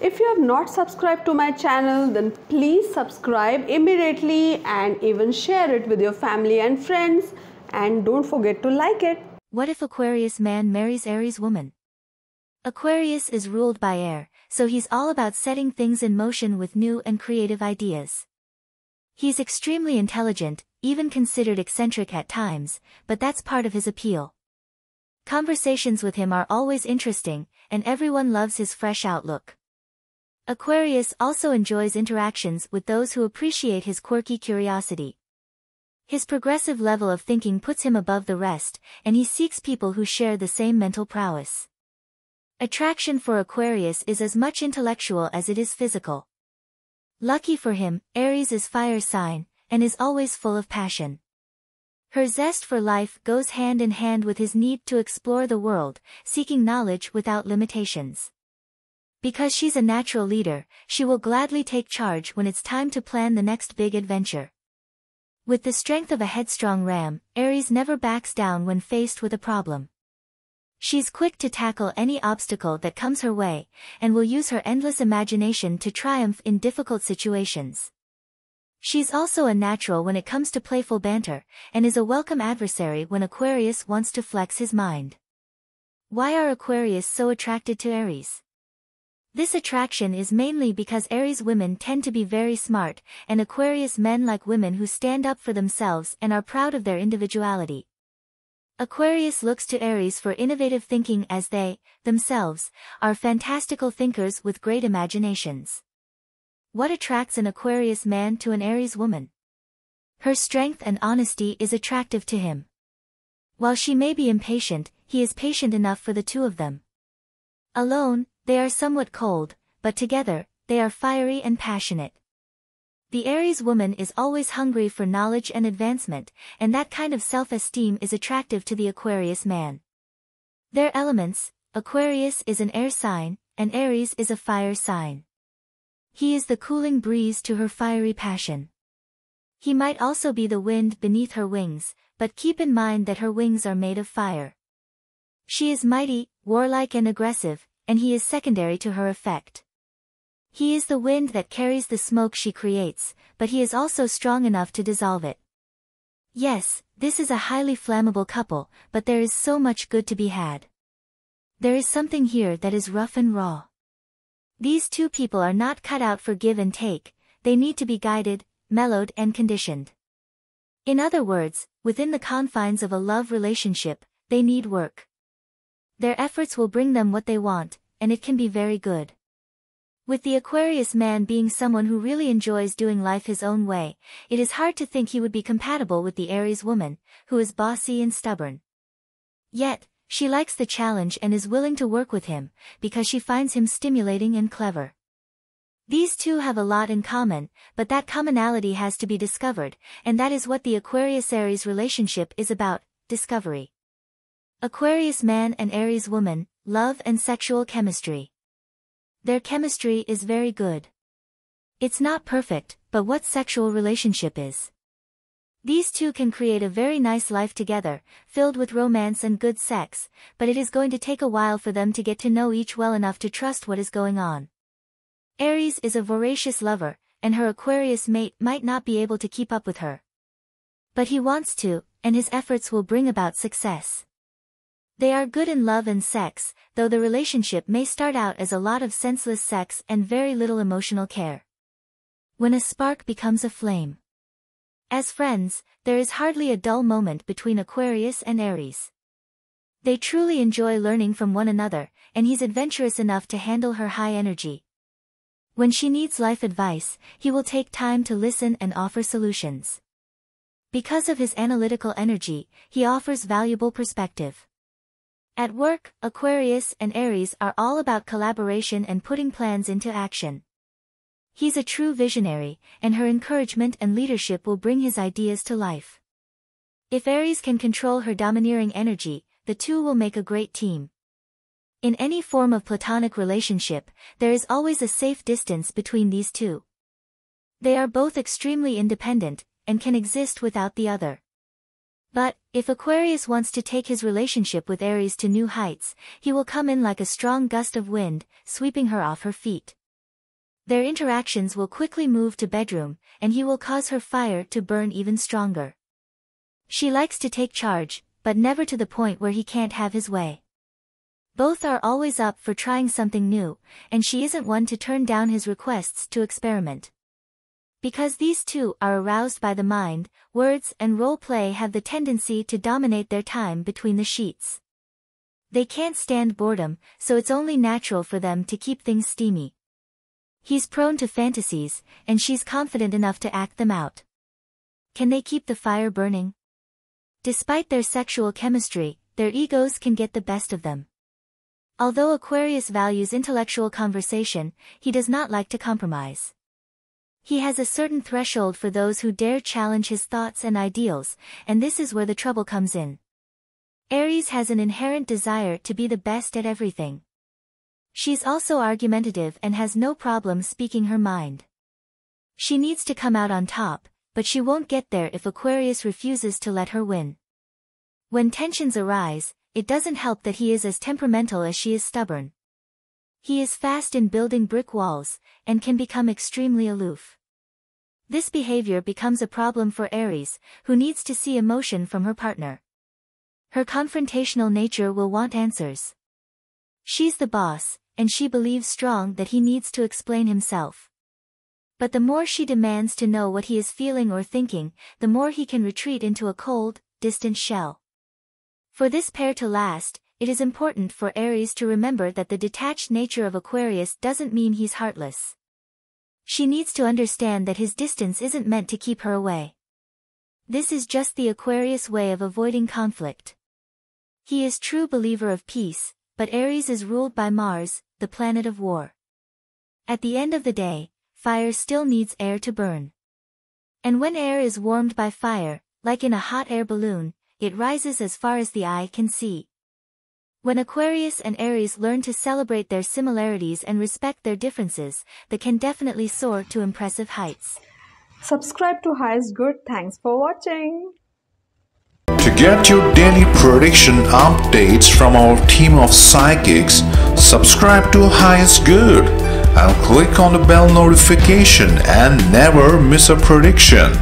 If you have not subscribed to my channel, then please subscribe immediately and even share it with your family and friends. And don't forget to like it. What if Aquarius man marries Aries woman? Aquarius is ruled by air, so he's all about setting things in motion with new and creative ideas. He's extremely intelligent, even considered eccentric at times, but that's part of his appeal. Conversations with him are always interesting, and everyone loves his fresh outlook. Aquarius also enjoys interactions with those who appreciate his quirky curiosity. His progressive level of thinking puts him above the rest, and he seeks people who share the same mental prowess. Attraction for Aquarius is as much intellectual as it is physical. Lucky for him, Aries is fire sign, and is always full of passion. Her zest for life goes hand in hand with his need to explore the world, seeking knowledge without limitations. Because she's a natural leader, she will gladly take charge when it's time to plan the next big adventure. With the strength of a headstrong ram, Aries never backs down when faced with a problem. She's quick to tackle any obstacle that comes her way, and will use her endless imagination to triumph in difficult situations. She's also a natural when it comes to playful banter, and is a welcome adversary when Aquarius wants to flex his mind. Why are Aquarius so attracted to Aries? This attraction is mainly because Aries women tend to be very smart, and Aquarius men like women who stand up for themselves and are proud of their individuality. Aquarius looks to Aries for innovative thinking as they, themselves, are fantastical thinkers with great imaginations. What attracts an Aquarius man to an Aries woman? Her strength and honesty is attractive to him. While she may be impatient, he is patient enough for the two of them. Alone, they are somewhat cold, but together, they are fiery and passionate. The Aries woman is always hungry for knowledge and advancement, and that kind of self-esteem is attractive to the Aquarius man. Their elements, Aquarius is an air sign, and Aries is a fire sign. He is the cooling breeze to her fiery passion. He might also be the wind beneath her wings, but keep in mind that her wings are made of fire. She is mighty, warlike and aggressive, and he is secondary to her effect. He is the wind that carries the smoke she creates, but he is also strong enough to dissolve it. Yes, this is a highly flammable couple, but there is so much good to be had. There is something here that is rough and raw. These two people are not cut out for give and take, they need to be guided, mellowed and conditioned. In other words, within the confines of a love relationship, they need work. Their efforts will bring them what they want, and it can be very good. With the Aquarius man being someone who really enjoys doing life his own way, it is hard to think he would be compatible with the Aries woman, who is bossy and stubborn. Yet, she likes the challenge and is willing to work with him, because she finds him stimulating and clever. These two have a lot in common, but that commonality has to be discovered, and that is what the Aquarius-Aries relationship is about, discovery. Aquarius man and Aries woman, love and sexual chemistry. Their chemistry is very good. It's not perfect, but what sexual relationship is? These two can create a very nice life together, filled with romance and good sex, but it is going to take a while for them to get to know each well enough to trust what is going on. Aries is a voracious lover, and her Aquarius mate might not be able to keep up with her. But he wants to, and his efforts will bring about success. They are good in love and sex, though the relationship may start out as a lot of senseless sex and very little emotional care. When a spark becomes a flame. As friends, there is hardly a dull moment between Aquarius and Aries. They truly enjoy learning from one another, and he's adventurous enough to handle her high energy. When she needs life advice, he will take time to listen and offer solutions. Because of his analytical energy, he offers valuable perspective. At work, Aquarius and Aries are all about collaboration and putting plans into action. He's a true visionary, and her encouragement and leadership will bring his ideas to life. If Aries can control her domineering energy, the two will make a great team. In any form of platonic relationship, there is always a safe distance between these two. They are both extremely independent, and can exist without the other. But, if Aquarius wants to take his relationship with Aries to new heights, he will come in like a strong gust of wind, sweeping her off her feet. Their interactions will quickly move to bedroom, and he will cause her fire to burn even stronger. She likes to take charge, but never to the point where he can't have his way. Both are always up for trying something new, and she isn't one to turn down his requests to experiment. Because these two are aroused by the mind, words and role play have the tendency to dominate their time between the sheets. They can't stand boredom, so it's only natural for them to keep things steamy. He's prone to fantasies, and she's confident enough to act them out. Can they keep the fire burning? Despite their sexual chemistry, their egos can get the best of them. Although Aquarius values intellectual conversation, he does not like to compromise. He has a certain threshold for those who dare challenge his thoughts and ideals, and this is where the trouble comes in. Aries has an inherent desire to be the best at everything. She's also argumentative and has no problem speaking her mind. She needs to come out on top, but she won't get there if Aquarius refuses to let her win. When tensions arise, it doesn't help that he is as temperamental as she is stubborn. He is fast in building brick walls, and can become extremely aloof. This behavior becomes a problem for Aries, who needs to see emotion from her partner. Her confrontational nature will want answers. She's the boss, and she believes strong that he needs to explain himself. But the more she demands to know what he is feeling or thinking, the more he can retreat into a cold, distant shell. For this pair to last, it is important for Aries to remember that the detached nature of Aquarius doesn't mean he's heartless. She needs to understand that his distance isn't meant to keep her away. This is just the Aquarius way of avoiding conflict. He is true believer of peace, but Aries is ruled by Mars, the planet of war. At the end of the day, fire still needs air to burn. And when air is warmed by fire, like in a hot air balloon, it rises as far as the eye can see. When Aquarius and Aries learn to celebrate their similarities and respect their differences, they can definitely soar to impressive heights. Subscribe to Highest Good. Thanks for watching. To get your daily prediction updates from our team of psychics, subscribe to Highest Good and click on the bell notification and never miss a prediction.